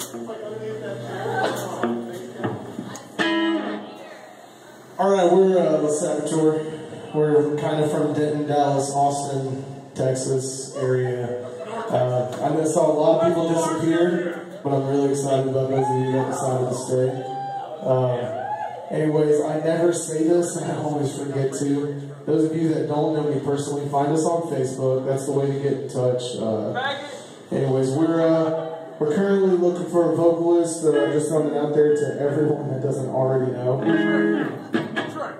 All right, we're uh, the Saboteur. We're kind of from Denton, Dallas, Austin, Texas area. Uh, I know saw a lot of people disappear, but I'm really excited about those of you that decided to stay. Uh, anyways, I never say this, and I always forget to. Those of you that don't know me personally, find us on Facebook. That's the way to get in touch. Uh, anyways, we're uh, we're currently looking for a vocalist. Uh, just throwing out there to everyone that doesn't already know. That's right.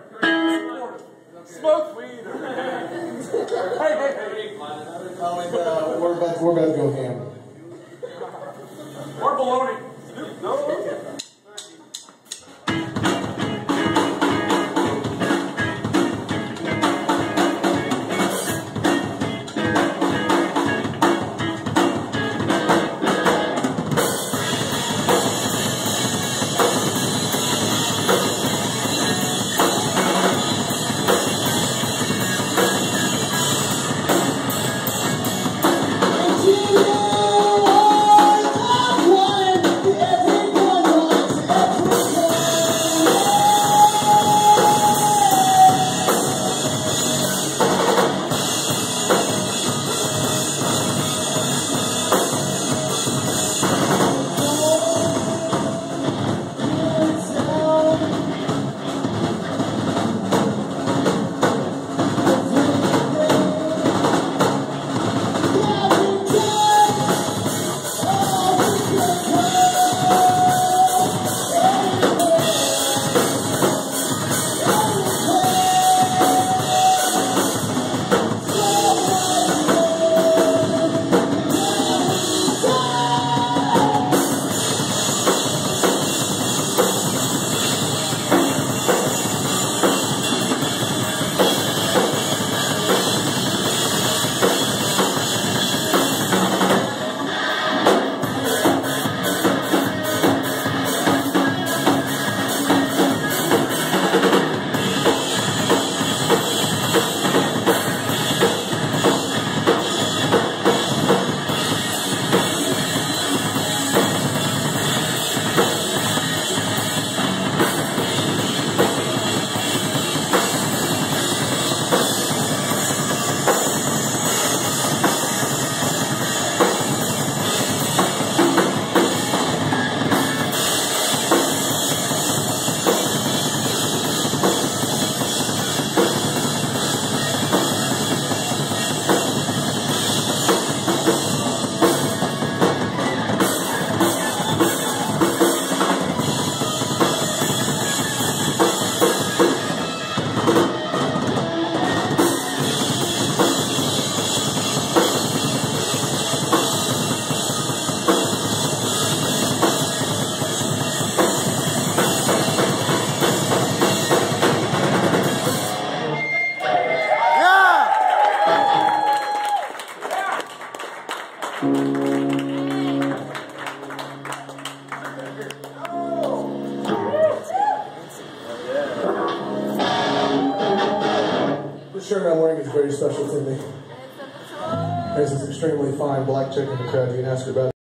Smoke weed. hey, hey, hey. We're about we're about to go ham. Or baloney. Shirt I'm wearing is very special to me. This is extremely fine black chick in the crowd. You can ask her about it.